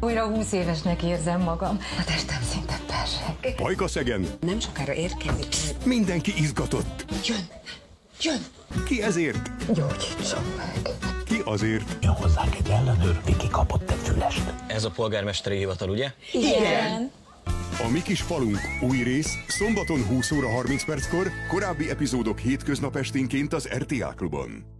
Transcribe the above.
Újra 20 évesnek érzem magam. A testem szinte persek. Pajkaszegen Nem sokára érkezik. mindenki izgatott. Jön! Jön! Ki ezért? Gyógyítson meg. Ki azért? Jön hozzánk egy ellenőr, Ki kapott egy fülest. Ez a polgármesteri hivatal, ugye? Igen. A mi kis falunk új rész szombaton 20 óra 30 perckor, korábbi epizódok hétköznap esténként az RTA klubon.